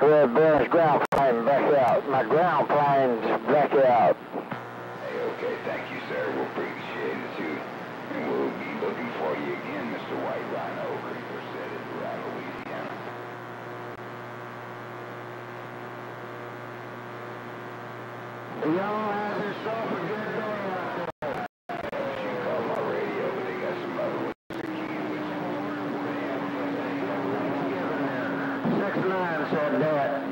Red Baron's ground plane back out. My ground plane's back out. Hey, okay, thank you, sir. We'll appreciate it, too. And we'll be looking for you again, Mr. White Rhino, Creeper said it around Louisiana. Y'all have yourself a good day out there. She called my radio, but they got some other ones to key with Nine said that.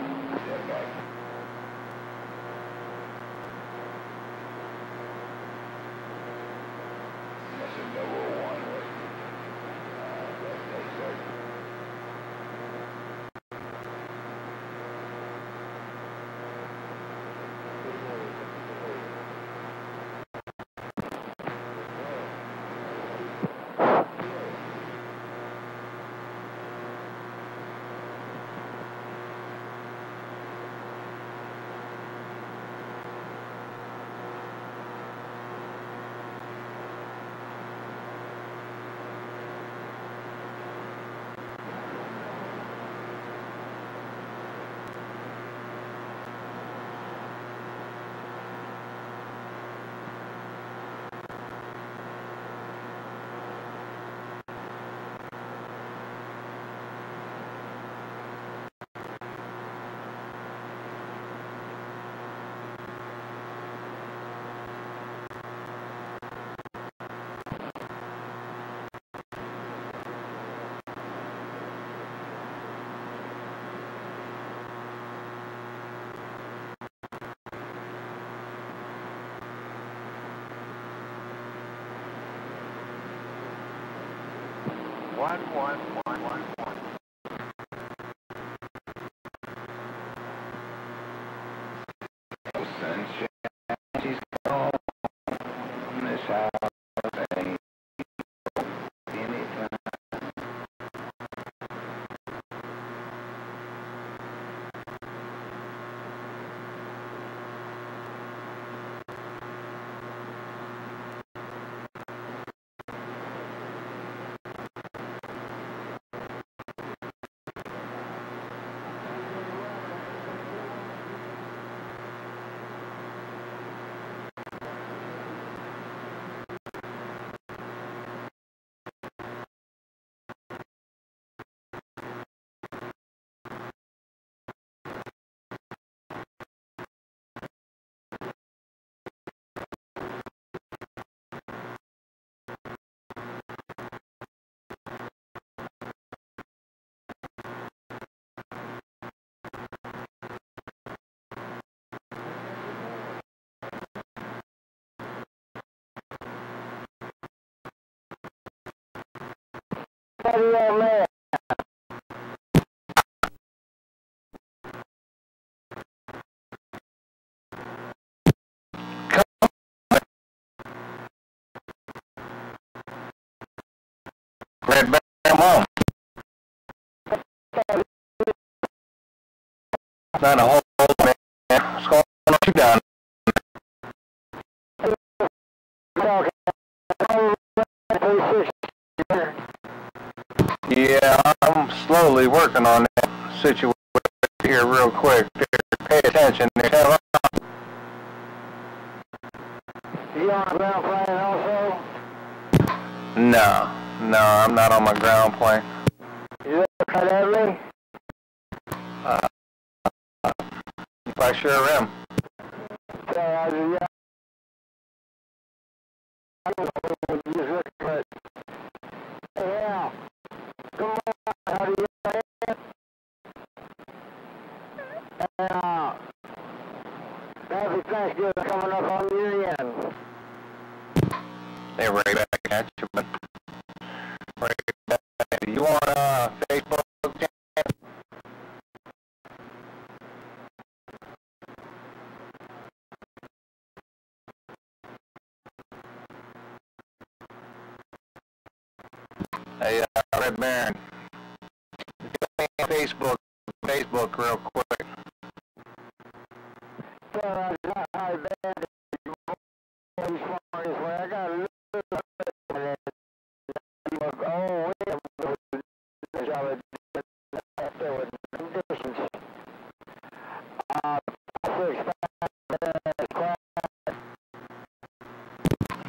One one one one one. No sunshine, she's gone. This house ain't anytime. What you man? Red come on. Not a whole man. What's going on with you down Yeah, Working on that situation here real quick. Pay attention. You on a ground plane also? No, no, I'm not on my ground plane. You look at me? Uh, I sure am. So was, yeah. I was just looking at, yeah. Come on, how do you say it? Uh, happy Thanksgiving coming up on end. They right back at you, right back you. On uh, Facebook? Hey, uh, Red Baron. Facebook, Facebook real quick. So I got my band as far as where I got a little bit of it. Oh, wait a minute. Y'all are after with conditions.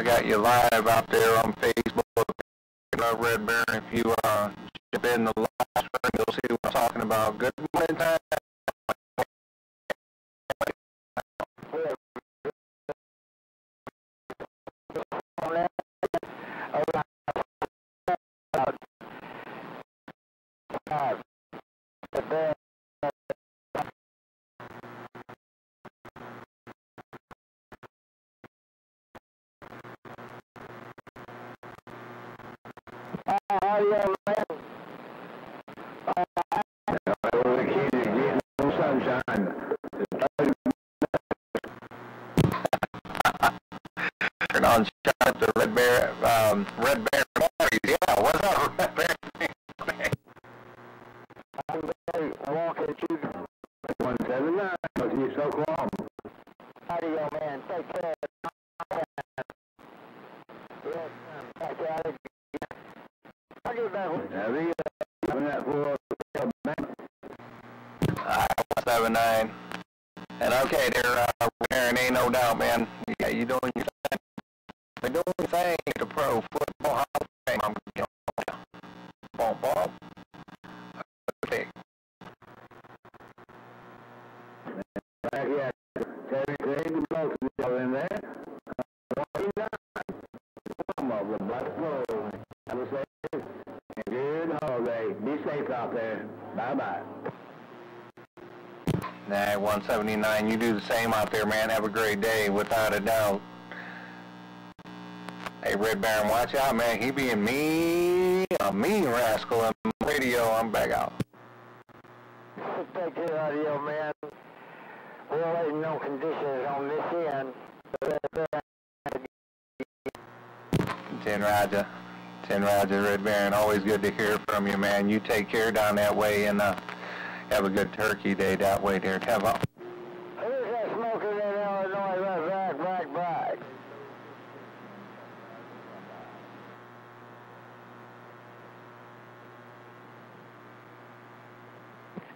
I got you live out there on Facebook, Red Baron. If you uh, jump in the live stream, you'll see what I'm talking about. Good morning time. The band audio man. The getting no sunshine. Turn on shot the Red Bear, um, Red Bear Mornings. Yeah, what's up, Red Bear? I'm very walking to the 179, because he's so calm. audio man. Take care. Yes, back at it. I'll get back with Now, the, uh, having that for, Uh, 179. And okay, there, uh, Aaron, ain't no doubt, man. Yeah, you doing your thing. You're doing your thing at the Pro Football Hall of Fame. I'm you know, ball, ball. Okay. here, Terry Craig, most of them in there. Nah, 179. You do the same out there, man. Have a great day, without a doubt. Hey, Red Baron, watch out, man. He being mean, a mean rascal on the radio. I'm back out. Take care, audio man. We're waiting on conditions on this end. Uh, 10 Roger. 10 Roger, Red Baron. Always good to hear from you, man. You take care down that way and uh, have a good turkey day that way there. Have a